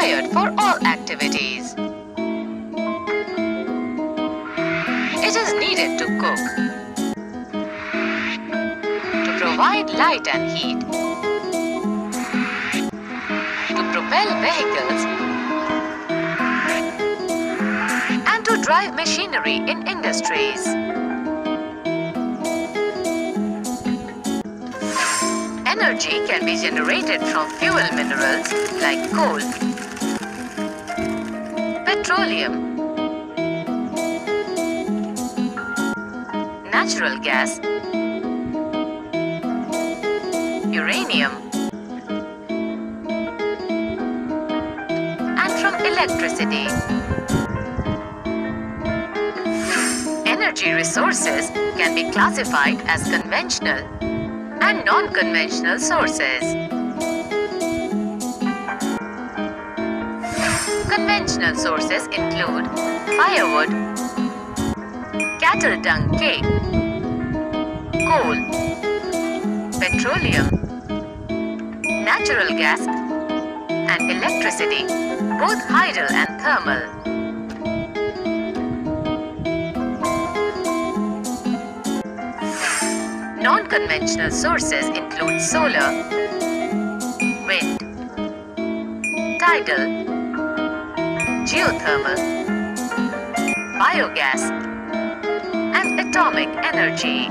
required for all activities. It is needed to cook, to provide light and heat, to propel vehicles, and to drive machinery in industries. Energy can be generated from fuel minerals like coal, petroleum, natural gas, uranium, and from electricity. Energy resources can be classified as conventional and non-conventional sources. Conventional sources include firewood, cattle dung cake, coal, petroleum, natural gas, and electricity, both hydel and thermal. Non-conventional sources include solar, wind, tidal, geothermal, biogas, and atomic energy.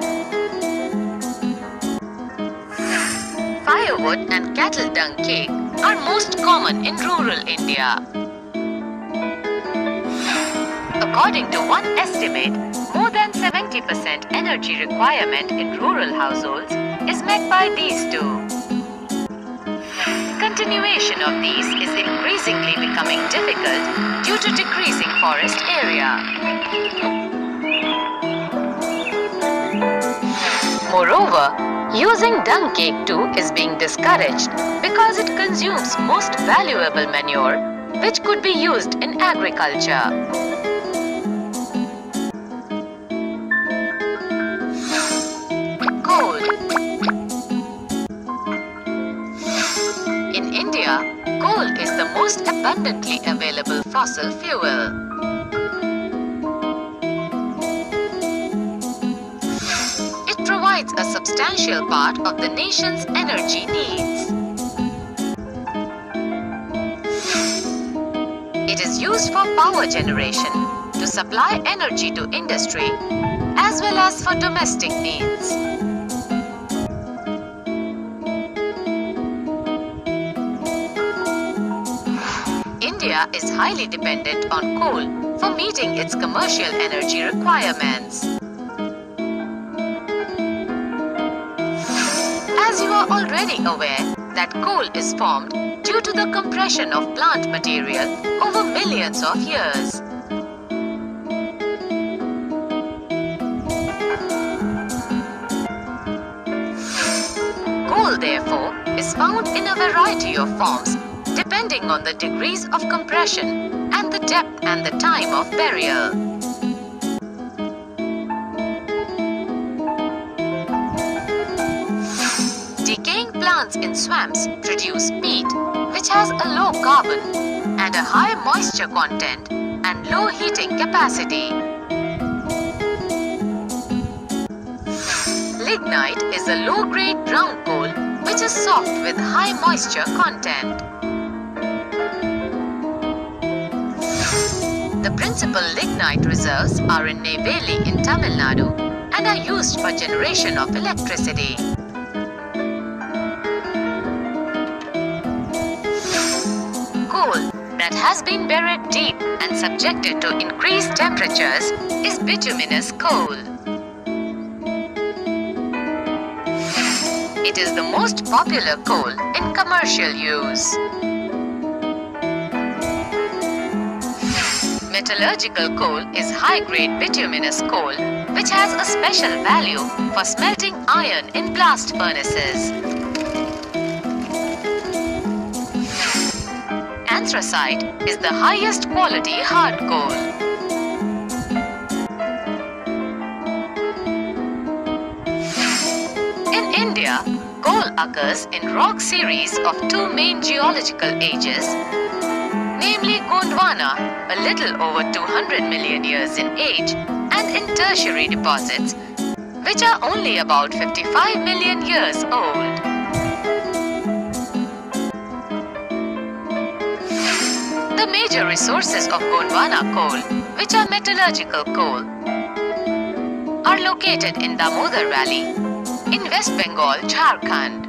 Firewood and cattle dung cake are most common in rural India. According to one estimate, more than 70% energy requirement in rural households is met by these two. Continuation of these is increasingly becoming difficult due to decreasing forest area. Moreover, using dung cake too is being discouraged because it consumes most valuable manure which could be used in agriculture. The most abundantly available fossil fuel. It provides a substantial part of the nation's energy needs. It is used for power generation, to supply energy to industry, as well as for domestic needs. India is highly dependent on coal for meeting its commercial energy requirements. As you are already aware that coal is formed due to the compression of plant material over millions of years. Coal, therefore, is found in a variety of forms depending on the degrees of compression and the depth and the time of burial. Decaying plants in swamps produce peat, which has a low carbon and a high moisture content and low heating capacity. Lignite is a low-grade brown coal which is soft with high moisture content. Principal lignite reserves are in Neyveli in Tamil Nadu and are used for generation of electricity. Coal that has been buried deep and subjected to increased temperatures is bituminous coal. It is the most popular coal in commercial use. Metallurgical coal is high-grade bituminous coal which has a special value for smelting iron in blast furnaces. Anthracite is the highest quality hard coal. In India, Coal occurs in rock series of two main geological ages, namely Gondwana, a little over 200 million years in age, and in tertiary deposits, which are only about 55 million years old. The major resources of Gondwana coal, which are metallurgical coal, are located in the Damodar Valley, in West Bengal, Jharkhand.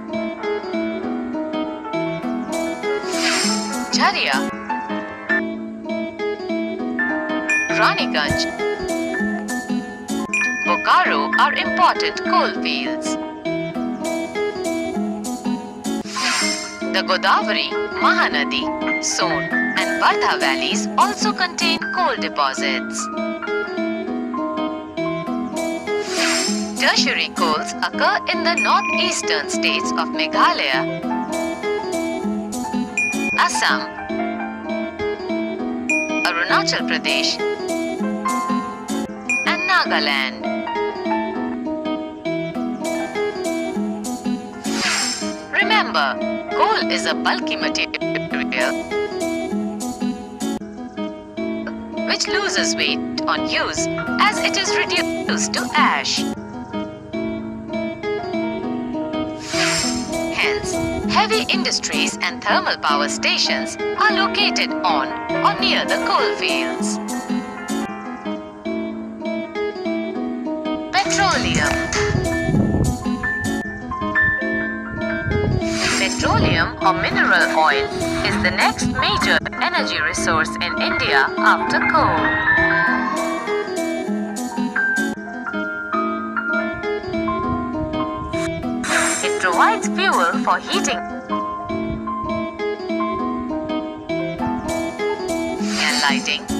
Jharia, Raniganj, Bokaro are important coal fields. The Godavari, Mahanadi, Son and Wardha valleys also contain coal deposits. Tertiary coals occur in the northeastern states of Meghalaya, Assam, Arunachal Pradesh, Nagaland. Remember, coal is a bulky material which loses weight on use as it is reduced to ash. Hence, heavy industries and thermal power stations are located on or near the coal fields. Petroleum. Petroleum or mineral oil is the next major energy resource in India after coal. It provides fuel for heating. And lighting,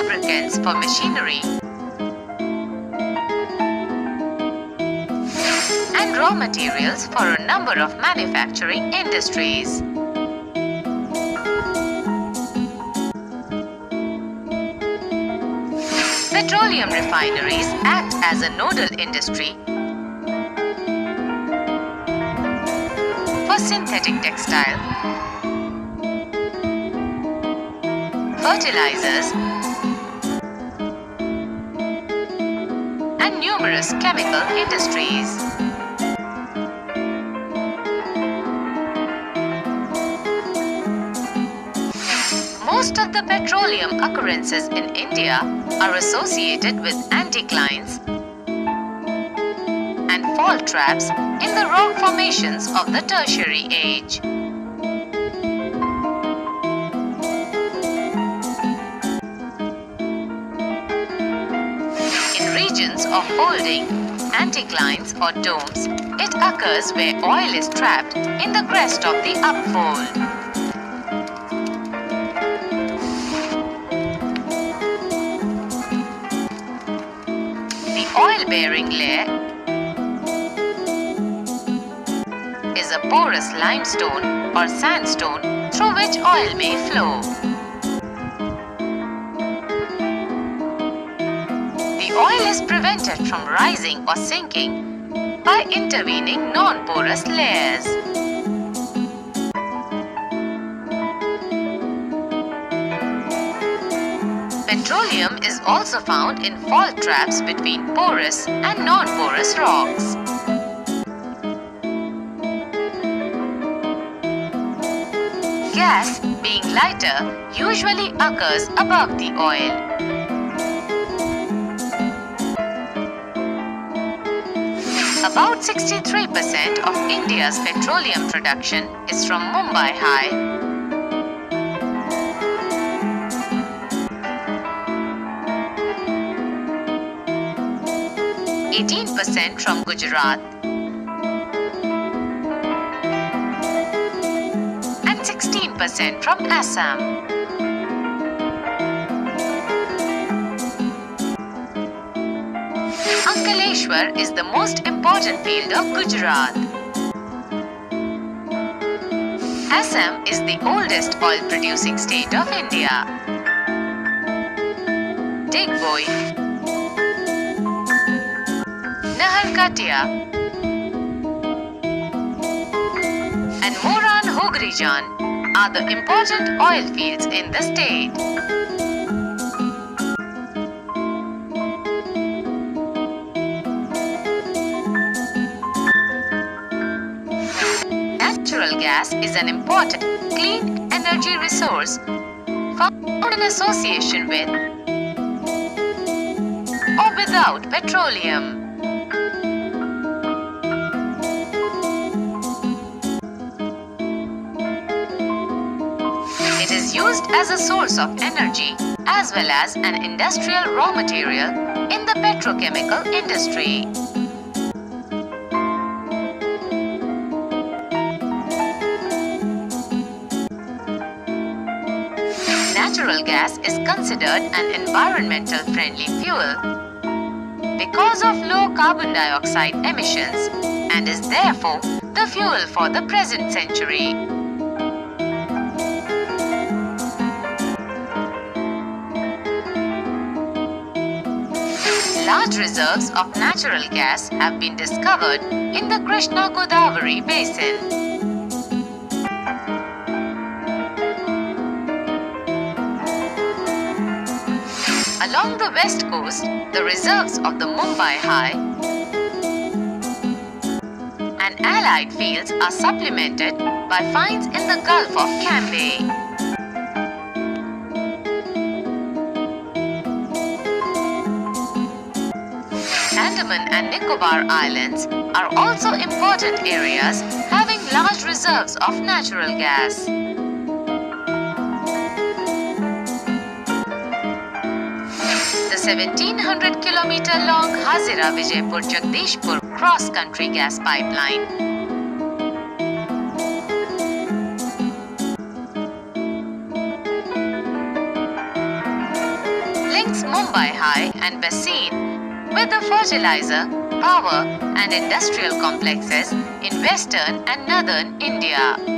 lubricants for machinery, and raw materials for a number of manufacturing industries. Petroleum refineries act as a nodal industry for synthetic textile, fertilizers, and numerous chemical industries. Most of the petroleum occurrences in India are associated with anticlines and fault traps in the rock formations of the tertiary age. Of folding, anticlines or domes, it occurs where oil is trapped in the crest of the upfold. The oil-bearing layer is a porous limestone or sandstone through which oil may flow. Prevented from rising or sinking by intervening non-porous layers. Petroleum is also found in fault traps between porous and non-porous rocks. Gas, being lighter, usually occurs above the oil. About 63% of India's petroleum production is from Mumbai High. 18% from Gujarat and 16% from Assam. Ankaleshwar is the most important field of Gujarat. Assam is the oldest oil producing state of India. Digboi, Kalkatia and Moran Hugrijan are the important oil fields in the state. Natural gas is an important clean energy resource found in association with or without petroleum. It is used as a source of energy as well as an industrial raw material in the petrochemical industry. Natural gas is considered an environmental friendly fuel because of low carbon dioxide emissions and is therefore the fuel for the present century. Large reserves of natural gas have been discovered in the Krishna Godavari basin. Along the west coast, the reserves of the Mumbai High and allied fields are supplemented by finds in the Gulf of Cambay. Andaman and Nicobar Islands are also important areas having large reserves of natural gas. 1700 kilometer long Hazira Vijaypur Jagdishpur cross country gas pipeline links Mumbai High and Bassein with the fertilizer, power and industrial complexes in western and northern India.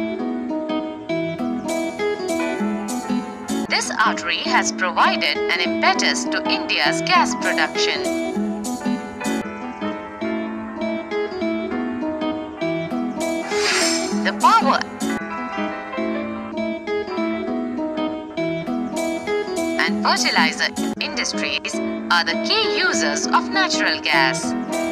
Artery has provided an impetus to India's gas production. The power and fertilizer industries are the key users of natural gas.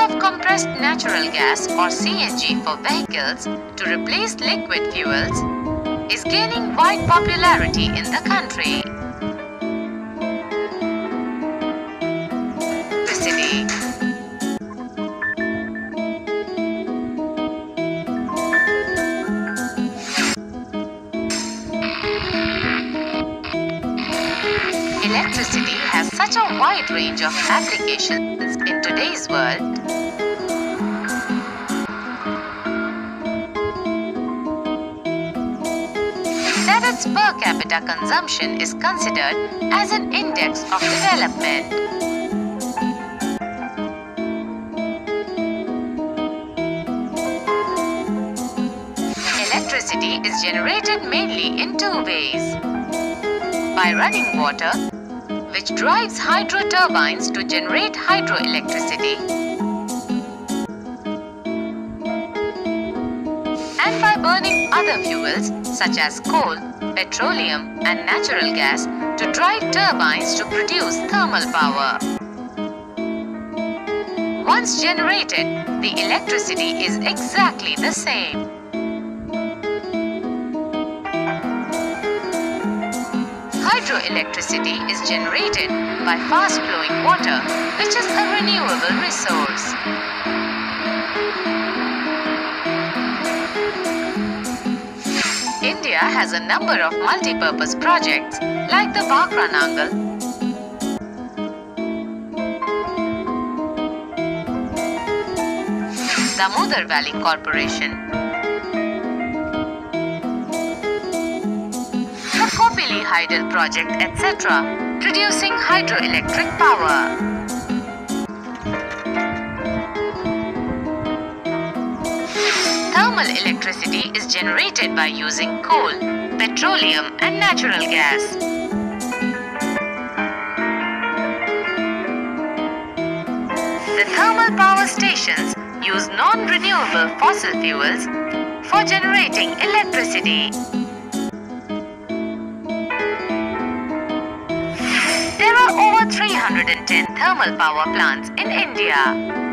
Of compressed natural gas or CNG for vehicles to replace liquid fuels is gaining wide popularity in the country. Electricity has such a wide range of applications in today's world per capita consumption is considered as an index of development. Electricity is generated mainly in two ways. By running water, which drives hydro turbines to generate hydroelectricity, and by burning other fuels such as coal, petroleum, and natural gas to drive turbines to produce thermal power. Once generated, the electricity is exactly the same. Hydroelectricity is generated by fast flowing water, which is a renewable resource. India has a number of multi-purpose projects like the Bhakra Nangal, Damodar Valley Corporation, the Kopili Hydel project, etc., producing hydroelectric power. thermal electricity is generated by using coal, petroleum and natural gas. The thermal power stations use non-renewable fossil fuels for generating electricity. There are over 310 thermal power plants in India.